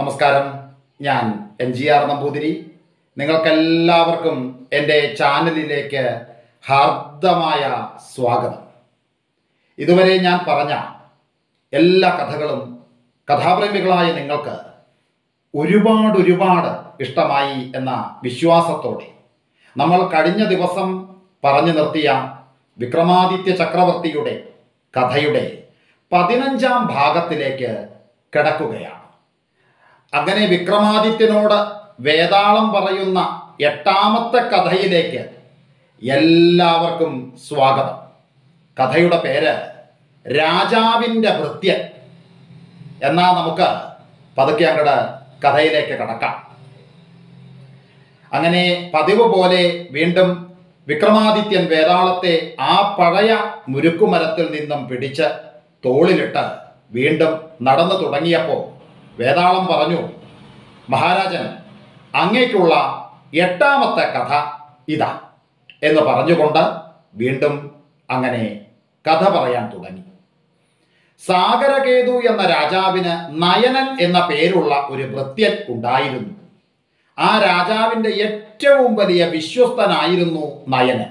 നമസ്കാരം. ഞാൻ M G R Namboothiri. നിങ്ങൾക്കെല്ലാവർക്കും എന്റെ ചാനലിലേക്ക് ഹാർദമായ സ്വാഗതം. ഇതുവരെ ഞാൻ പറഞ്ഞ എല്ലാ കഥകളും കഥാപ്രേമികളായ നിങ്ങൾക്ക് ഒരുപാട് ഒരുപാട് ഇഷ്ടമായി എന്ന വിശ്വാസത്തോടെ നമ്മൾ കഴിഞ്ഞ ദിവസം പറഞ്ഞു നിർത്തിയ വിക്രമാദിത്യ ചക്രവർത്തിയുടെ കഥയുടെ പതിനഞ്ചാം ഭാഗത്തിലേക്ക് കിടക്കുകയാണ്. അങ്ങനെ വിക്രമാദിത്യനോട് വേതാളം പറയുന്ന എട്ടാമത്തെ കഥയിലേക്ക് എല്ലാവർക്കും സ്വാഗതം. കഥയുടെ പേര് രാജാവിന്റെ ഭൃത്യൻ എന്നാ നമുക്ക് പതുക്കെ അങ്ങോട്ട് കഥയിലേക്ക് കടക്കാം. അങ്ങനെ പതിവ് പോലെ വീണ്ടും വിക്രമാദിത്യൻ വേതാളത്തെ ആ പഴയ മുരുക്കുമരത്തിൽ നിന്നും പിടിച്ച് തോളിലിട്ട് വീണ്ടും നടന്നു തുടങ്ങിയപ്പോൾ വേതാളം പറഞ്ഞു മഹാരാജൻ അങ്ങേക്കുള്ള എട്ടാമത്തെ കഥ ഇതാ എന്ന് പറഞ്ഞുകൊണ്ട് വീണ്ടും അങ്ങനെ കഥ പറയാൻ തുടങ്ങി. സാഗരകേതു എന്ന രാജാവിന് നയനൻ എന്ന പേരുള്ള ഒരു ഭൃത്യൻ ഉണ്ടായിരുന്നു. ആ രാജാവിന്റെ ഏറ്റവും വലിയ വിശ്വസ്തനായിരുന്നു നയനൻ.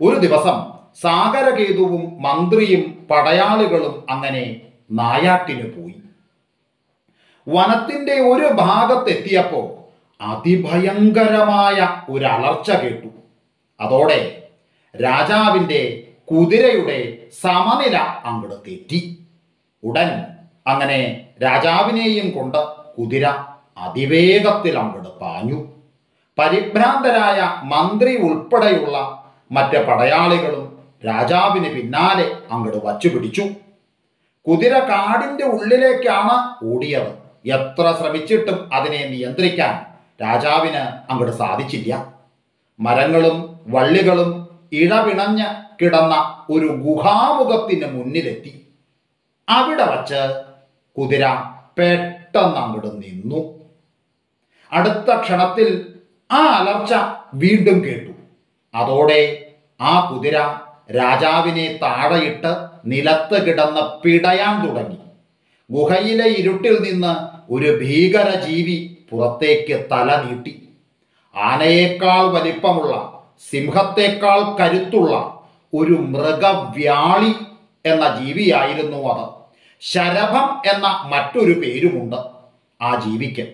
ഒരു ദിവസം സാഗരകേതുവും മന്ത്രിയും പടയാളികളും അങ്ങനെ നായാട്ടിന് പോയി. വനത്തിന്റെ ഒരു ഭാഗത്തെത്തിയപ്പോൾ അതിഭയങ്കരമായ ഒരു അലർച്ച കേട്ടു. അതോടെ രാജാവിന്റെ കുതിരയുടെ സമനില അങ്ങോട്ട് തെറ്റി. ഉടൻ അങ്ങനെ രാജാവിനെയും കൊണ്ട് കുതിര അതിവേഗത്തിൽ അങ്ങോട്ട് പാഞ്ഞു. പരിഭ്രാന്തരായ മന്ത്രി ഉൾപ്പെടെയുള്ള മറ്റ് പടയാളികളും രാജാവിന് പിന്നാലെ അങ്ങോട്ട് വച്ചുപിടിച്ചു. കുതിര കാടിന്റെ ഉള്ളിലേക്കാണ് ഓടിയത്. എത്ര ശ്രമിച്ചിട്ടും അതിനെ നിയന്ത്രിക്കാൻ രാജാവിന് അങ്ങോട്ട് സാധിച്ചില്ല. മരങ്ങളും വള്ളികളും ഇഴപിണഞ്ഞ് കിടന്ന ഒരു ഗുഹാമുഖത്തിന് മുന്നിലെത്തി. അവിടെ വച്ച് കുതിര പെട്ടെന്ന് അങ്ങോട്ട് നിന്നു. അടുത്ത ക്ഷണത്തിൽ ആ അലർച്ച വീണ്ടും കേട്ടു. അതോടെ ആ കുതിര രാജാവിനെ താഴെയിട്ട് നിലത്ത് കിടന്ന് പിടയാൻ തുടങ്ങി. ഗുഹയിലെ ഇരുട്ടിൽ നിന്ന് ഒരു ഭീകര ജീവി പുറത്തേക്ക് തല നീട്ടി. ആനയേക്കാൾ വലിപ്പമുള്ള സിംഹത്തേക്കാൾ കരുത്തുള്ള ഒരു മൃഗവ്യാളി എന്ന ജീവിയായിരുന്നു അത്. ശരഭം എന്ന മറ്റൊരു പേരുമുണ്ട് ആ ജീവിക്ക്.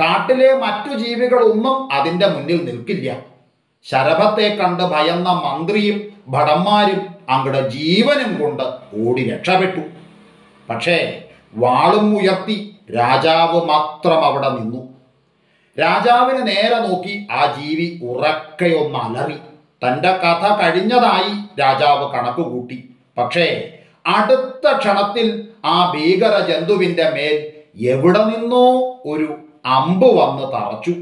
കാട്ടിലെ മറ്റു ജീവികളൊന്നും അതിന്റെ മുന്നിൽ നിൽക്കില്ല. ശരഭത്തെ കണ്ട് ഭയന്ന മന്ത്രിയും ഭടന്മാരും അങ്ങടെ ജീവനും കൊണ്ട് ഓടി രക്ഷപ്പെട്ടു. പക്ഷേ വാളും ഉയർത്തി രാജാവ് മാത്രം അവിടെ നിന്നു. രാജാവിന് നേരെ നോക്കി ആ ജീവി ഉറക്കയൊന്ന് അലറി. തന്റെ കഥ കഴിഞ്ഞതായി രാജാവ് കണക്ക് കൂട്ടി പക്ഷേ അടുത്ത ക്ഷണത്തിൽ ആ ഭീകര ജന്തുവിന്റെ മേൽ എവിടെ നിന്നോ ഒരു അമ്പ് വന്ന് തറച്ചു.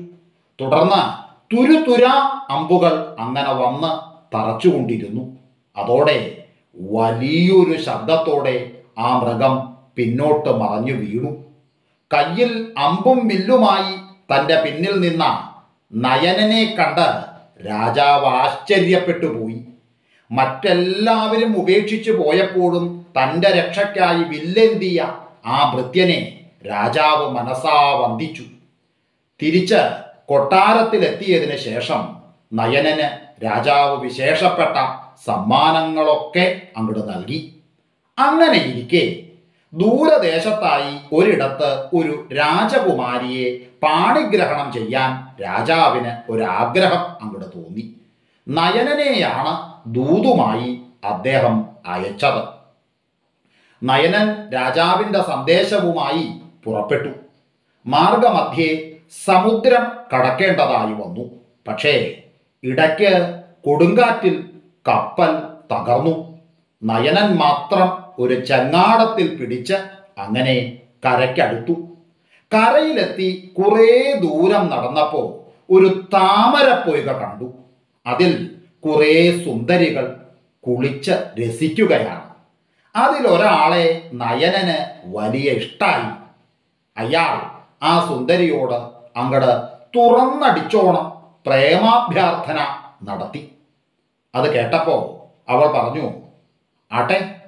തുടർന്ന് തുരുതുര അമ്പുകൾ അങ്ങനെ വന്ന് തറച്ചുകൊണ്ടിരുന്നു. അതോടെ വലിയൊരു ശബ്ദത്തോടെ ആ മൃഗം പിന്നോട്ട് മറഞ്ഞു വീണു. കയ്യിൽ അമ്പും വില്ലുമായി തന്റെ പിന്നിൽ നിന്ന നയനനെ കണ്ട് രാജാവ് ആശ്ചര്യപ്പെട്ടു പോയി. മറ്റെല്ലാവരും ഉപേക്ഷിച്ചു പോയപ്പോഴും തന്റെ രക്ഷയ്ക്കായി വില്ലെന്തിയ ആ ഭൃത്യനെ രാജാവ് മനസാ വന്ദിച്ചു. തിരിച്ച് കൊട്ടാരത്തിലെത്തിയതിന് ശേഷം നയനന് രാജാവ് വിശേഷപ്പെട്ട സമ്മാനങ്ങളൊക്കെ അങ്ങോട്ട് നൽകി. അങ്ങനെ ഇരിക്കെ ദൂരദേശത്തായി ഒരിടത്ത് ഒരു രാജകുമാരിയെ പാണിഗ്രഹണം ചെയ്യാൻ രാജാവിന് ഒരാഗ്രഹം അങ്ങോട്ട് തോന്നി. നയനനെയാണ് ദൂതുമായി അദ്ദേഹം അയച്ചത്. നയനൻ രാജാവിന്റെ സന്ദേശവുമായി പുറപ്പെട്ടു. മാർഗമധ്യേ സമുദ്രം കടക്കേണ്ടതായി വന്നു. പക്ഷേ ഇടയ്ക്ക് കൊടുങ്കാറ്റിൽ കപ്പൽ തകർന്നു. നയനൻ മാത്രം ഒരു ചങ്ങാടത്തിൽ പിടിച്ച് അങ്ങനെ കരയ്ക്കടുത്തു. കരയിലെത്തി കുറേ ദൂരം നടന്നപ്പോൾ ഒരു താമരപ്പൊയ്ക കണ്ടു. അതിൽ കുറേ സുന്ദരികൾ കുളിച്ച് രസിക്കുകയാണ്. അതിലൊരാളെ നയനന് വലിയ ഇഷ്ടായി. അയാൾ ആ സുന്ദരിയോട് അങ്ങട് തുറന്നടിച്ചോണം പ്രേമാഭ്യർത്ഥന നടത്തി. അത് കേട്ടപ്പോൾ അവൾ പറഞ്ഞു ആട്ടെ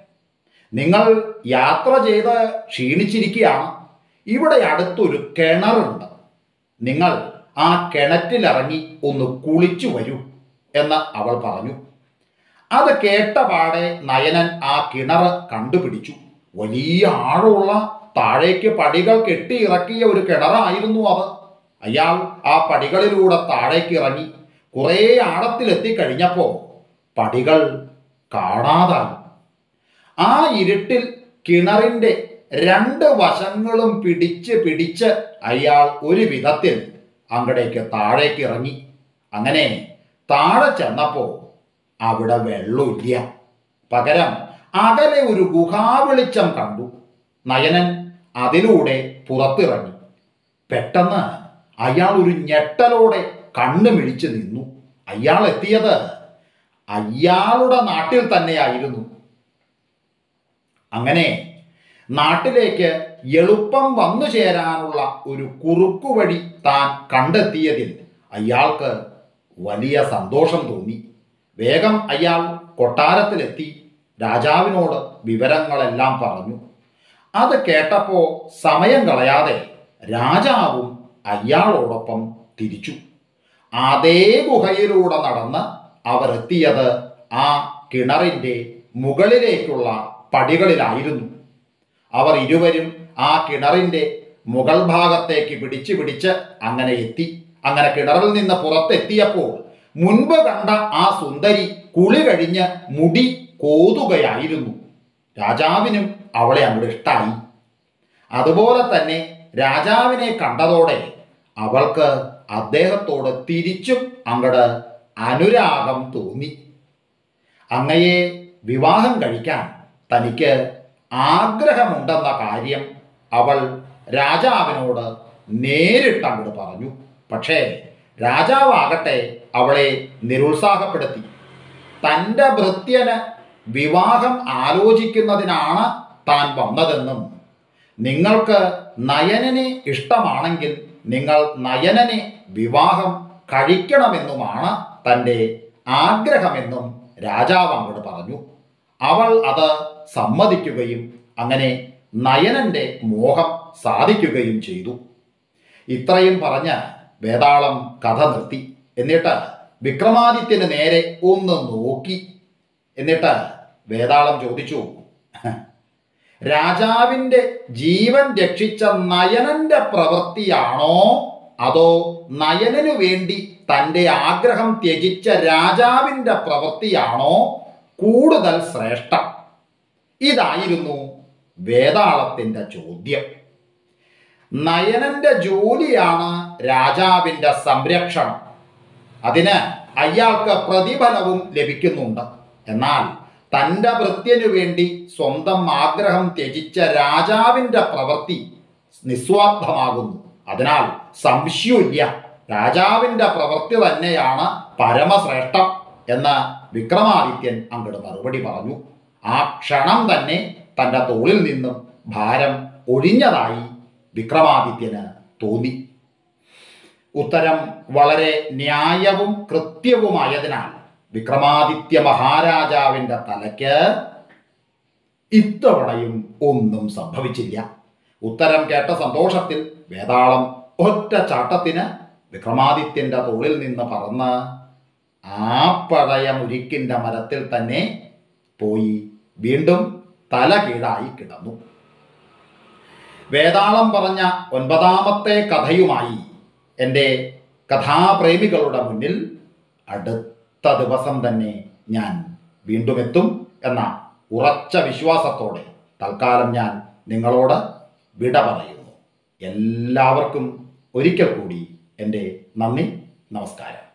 നിങ്ങൾ യാത്ര ചെയ്ത് ക്ഷീണിച്ചിരിക്കുകയാണ്. ഇവിടെ അടുത്തൊരു കിണറുണ്ട്. നിങ്ങൾ ആ കിണറ്റിലിറങ്ങി ഒന്ന് കുളിച്ചു വരൂ എന്ന് അവൾ പറഞ്ഞു. അത് കേട്ട പാടെ നയനൻ ആ കിണർ കണ്ടുപിടിച്ചു. വലിയ ആഴമുള്ള താഴേക്ക് പടികൾ കെട്ടി ഇറക്കിയ ഒരു കിണറായിരുന്നു അത്. അയാൾ ആ പടികളിലൂടെ താഴേക്ക് ഇറങ്ങി കുറേ ആഴത്തിലെത്തിക്കഴിഞ്ഞപ്പോൾ പടികൾ കാണാതായി. ആ ഇരുട്ടിൽ കിണറിന്റെ രണ്ട് വശങ്ങളും പിടിച്ച് പിടിച്ച് അയാൾ ഒരു വിധത്തിൽ അങ്ങടേക്ക് താഴേക്ക് ഇറങ്ങി അങ്ങനെ താഴെ ചെന്നപ്പോൾ അവിടെ വെള്ളമില്ല. പകരം അകലെ ഒരു ഗുഹാവെളിച്ചം കണ്ടു. നയനൻ അതിലൂടെ പുറത്തിറങ്ങി. പെട്ടെന്ന് അയാൾ ഒരു ഞെട്ടലോടെ കണ്ണു മിഴിച്ച് നിന്നു. അയാൾ എത്തിയത് അയാളുടെ നാട്ടിൽ തന്നെയായിരുന്നു. അങ്ങനെ നാട്ടിലേക്ക് എളുപ്പം വന്നു ചേരാനുള്ള ഒരു കുറുക്കുവഴി താൻ കണ്ടെത്തിയതിൽ അയാൾക്ക് വലിയ സന്തോഷം തോന്നി. വേഗം അയാൾ കൊട്ടാരത്തിലെത്തി രാജാവിനോട് വിവരങ്ങളെല്ലാം പറഞ്ഞു. അത് കേട്ടപ്പോൾ സമയം കളയാതെ രാജാവും അയാളോടൊപ്പം തിരിച്ചു. അതേ ഗുഹയിലൂടെ നടന്ന് അവർ എത്തിയത് ആ കിണറിന്റെ മുകളിലേക്കുള്ള പടികളിലായിരുന്നു. അവർ ഇരുവരും ആ കിണറിന്റെ മുകൾ ഭാഗത്തേക്ക് പിടിച്ചു പിടിച്ച് അങ്ങനെ എത്തി. അങ്ങനെ കിണറിൽ നിന്ന് പുറത്തെത്തിയപ്പോൾ മുൻപ് കണ്ട ആ സുന്ദരി കുളി കഴിഞ്ഞ് മുടി കോതുകയായിരുന്നു. രാജാവിനും അവളെ അങ്ങോട്ട് ഇഷ്ടായി. അതുപോലെ തന്നെ രാജാവിനെ കണ്ടതോടെ അവൾക്ക് അദ്ദേഹത്തോട് തിരിച്ചും അങ്ങട് അനുരാഗം തോന്നി. അങ്ങയെ വിവാഹം കഴിക്കാൻ തനിക്ക് ആഗ്രഹമുണ്ടെന്ന കാര്യം അവൾ രാജാവിനോട് നേരിട്ട് അങ്ങോട്ട് പറഞ്ഞു. പക്ഷേ രാജാവാകട്ടെ അവളെ നിരുത്സാഹപ്പെടുത്തി. തന്റെ ഭൃത്യന് വിവാഹം ആലോചിക്കുന്നതിനാണ് താൻ വന്നതെന്നും നിങ്ങൾക്ക് നയനനെ ഇഷ്ടമാണെങ്കിൽ നിങ്ങൾ നയനനെ വിവാഹം കഴിക്കണമെന്നുമാണ് തന്റെ ആഗ്രഹമെന്നും രാജാവ് അങ്ങോട്ട് പറഞ്ഞു. അവൾ അത് സമ്മതിക്കുകയും അങ്ങനെ നയനന്റെ മോഹം സാധിക്കുകയും ചെയ്തു. ഇത്രയും പറഞ്ഞ വേതാളം കഥ നിർത്തി. എന്നിട്ട് വിക്രമാദിത്യന് നേരെ ഒന്ന് നോക്കി. എന്നിട്ട് വേതാളം ചോദിച്ചു രാജാവിന്റെ ജീവൻ രക്ഷിച്ച നയനന്റെ പ്രവൃത്തിയാണോ? അതോ നയനനു വേണ്ടി തന്റെ ആഗ്രഹം ത്യജിച്ച രാജാവിന്റെ പ്രവൃത്തിയാണോ? കൂടുതൽ ശ്രേഷ്ഠം. ഇതായിരുന്നു വേതാളത്തിന്റെ ചോദ്യം. നയനന്റെ ജോലിയാണ് രാജാവിന്റെ സംരക്ഷണം. അതിന് അയാൾക്ക് പ്രതിഫലവും ലഭിക്കുന്നുണ്ട്. എന്നാൽ തന്റെ വൃത്യനു വേണ്ടി സ്വന്തം ആഗ്രഹം ത്യജിച്ച രാജാവിന്റെ പ്രവൃത്തി നിസ്വാർത്ഥമാകുന്നു. അതിനാൽ സംശയമില്ല. രാജാവിന്റെ പ്രവൃത്തി തന്നെയാണ് പരമശ്രേഷ്ഠം എന്ന് വിക്രമാദിത്യൻ അങ്ങോട്ട് മറുപടി പറഞ്ഞു. ആ ക്ഷണം തന്നെ തന്റെ തോളിൽ നിന്നും ഭാരം ഒഴിഞ്ഞതായി വിക്രമാദിത്യന് തോന്നി. ഉത്തരം വളരെ ന്യായവും കൃത്യവുമായതിനാൽ വിക്രമാദിത്യ മഹാരാജാവിന്റെ തലയ്ക്ക് ഇത്തവണയും ഒന്നും സംഭവിച്ചില്ല. ഉത്തരം കേട്ട സന്തോഷത്തിൽ വേതാളം ഒറ്റ ചാട്ടത്തിന് വിക്രമാദിത്യന്റെ തോളിൽ നിന്ന് പറന്ന് ആ പഴയ മുരിക്കിന്റെ മരത്തിൽ തന്നെ പോയി. വീണ്ടും തല കീഴായി കിടന്നു. വേതാളം പറഞ്ഞ ഒൻപതാമത്തെ കഥയുമായി എന്റെ കഥാപ്രേമികളുടെ മുന്നിൽ അടുത്ത ദിവസം തന്നെ ഞാൻ വീണ്ടും എത്തും എന്ന ഉറച്ച വിശ്വാസത്തോടെ തൽക്കാലം ഞാൻ നിങ്ങളോട് വിട പറയുന്നു. എല്ലാവർക്കും ഒരിക്കൽ കൂടി എന്റെ നന്ദി നമസ്കാരം.